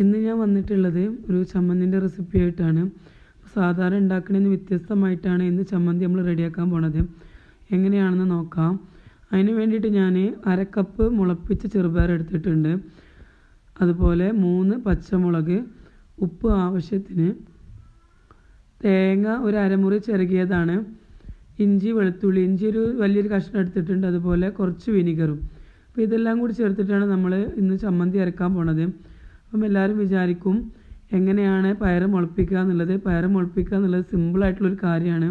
ഇന്ന് ഞാൻ വന്നിട്ടുള്ളത് ഒരു ചമ്മന്തിന്റെ റെസിപ്പി ആയിട്ടാണ്. സാധാരണ ഉണ്ടാക്കുന്നതിന് വ്യത്യസ്തമായിട്ടാണ് ഇന്ന് ചമ്മന്തി നമ്മൾ റെഡിയാക്കാൻ പോണത്. എങ്ങനെയാണെന്ന് നോക്കാം. അതിന് വേണ്ടിയിട്ട് ഞാൻ അര കപ്പ് മുളപ്പിച്ച ചെറുപയർ എടുത്തിട്ടുണ്ട്. അതുപോലെ മൂന്ന് പച്ചമുളക് ഉപ്പ് ആവശ്യത്തിന്. തേങ്ങ ഒരു അരമുറി ചിരകിയതാണ് ഇഞ്ചി വെളുത്തുള്ളി. ഇഞ്ചി ഒരു വലിയൊരു കഷ്ണം എടുത്തിട്ടുണ്ട്. അതുപോലെ കുറച്ച് വിനിഗറും. അപ്പോൾ ഇതെല്ലാം കൂടി ചേർത്തിട്ടാണ് നമ്മൾ ഇന്ന് ചമ്മന്തി അരക്കാൻ പോണത്. അപ്പം എല്ലാവരും വിചാരിക്കും എങ്ങനെയാണ് പയറ് മുളപ്പിക്കുക എന്നുള്ളത്. പയറ് മുളപ്പിക്കുക എന്നുള്ളത് സിമ്പിളായിട്ടുള്ളൊരു കാര്യമാണ്.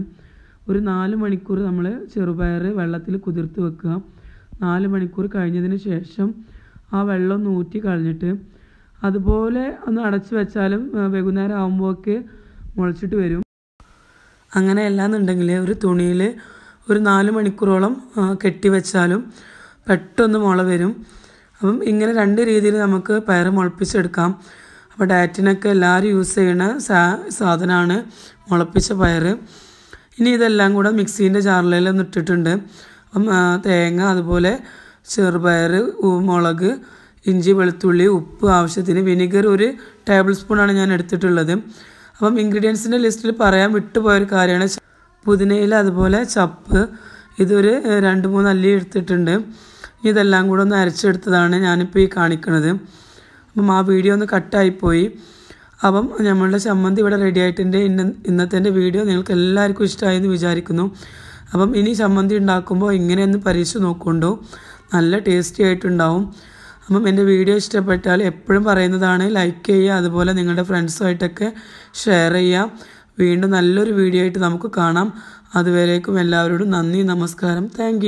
ഒരു നാല് മണിക്കൂർ നമ്മൾ ചെറുപയർ വെള്ളത്തിൽ കുതിർത്ത് വെക്കുക. നാല് മണിക്കൂർ കഴിഞ്ഞതിന് ശേഷം ആ വെള്ളം ഒന്ന് ഊറ്റി കളഞ്ഞിട്ട് അതുപോലെ ഒന്ന് അടച്ചു വെച്ചാലും വൈകുന്നേരം ആകുമ്പോഴൊക്കെ മുളച്ചിട്ട് വരും. അങ്ങനെ അല്ലാന്നുണ്ടെങ്കിൽ ഒരു തുണിയിൽ ഒരു നാല് മണിക്കൂറോളം കെട്ടി വെച്ചാലും പെട്ടെന്ന് മുള വരും. അപ്പം ഇങ്ങനെ രണ്ട് രീതിയിൽ നമുക്ക് പയർ മുളപ്പിച്ചെടുക്കാം. അപ്പോൾ ഡയറ്റിനൊക്കെ എല്ലാവരും യൂസ് ചെയ്യുന്ന സാ സാധനമാണ് മുളപ്പിച്ച പയർ ഇനി ഇതെല്ലാം കൂടെ മിക്സീന്റെ ജാറിലെല്ലാം ഇട്ടിട്ടുണ്ട്. അപ്പം തേങ്ങ അതുപോലെ ചെറുപയർ മുളക് ഇഞ്ചി വെളുത്തുള്ളി ഉപ്പ് ആവശ്യത്തിന് വിനിഗർ ഒരു ടേബിൾ സ്പൂണാണ് ഞാൻ എടുത്തിട്ടുള്ളത്. അപ്പം ഇൻഗ്രീഡിയൻസിന്റെ ലിസ്റ്റിൽ പറയാൻ വിട്ടുപോയൊരു കാര്യമാണ് പുതിനയില അതുപോലെ ചപ്പ്. ഇതൊരു രണ്ട് മൂന്ന് അല്ലി എടുത്തിട്ടുണ്ട്. ഇതെല്ലാം കൂടെ ഒന്ന് അരച്ചെടുത്തതാണ് ഞാനിപ്പോൾ ഈ കാണിക്കുന്നത് അപ്പം ആ വീഡിയോ ഒന്ന് കട്ടായിപ്പോയി. അപ്പം നമ്മളുടെ ചമ്മന്തി ഇവിടെ റെഡി ആയിട്ടുണ്ട്. ഇന്ന ഇന്നത്തെ വീഡിയോ നിങ്ങൾക്ക് എല്ലാവർക്കും ഇഷ്ടമായെന്ന് വിചാരിക്കുന്നു. അപ്പം ഇനി ചമ്മന്തി ഉണ്ടാക്കുമ്പോൾ ഇങ്ങനെയൊന്ന് പരീക്ഷിച്ച് നോക്കുകൊണ്ടു നല്ല ടേസ്റ്റി ആയിട്ടുണ്ടാവും. അപ്പം എന്റെ വീഡിയോ ഇഷ്ടപ്പെട്ടാൽ എപ്പോഴും പറയുന്നതാണ് ലൈക്ക് ചെയ്യുക അതുപോലെ നിങ്ങളുടെ ഫ്രണ്ട്സുമായിട്ടൊക്കെ ഷെയർ ചെയ്യുക. വീണ്ടും നല്ലൊരു വീഡിയോ ആയിട്ട് നമുക്ക് കാണാം. അതുവരേക്കും എല്ലാവരോടും നന്ദി നമസ്കാരം. താങ്ക്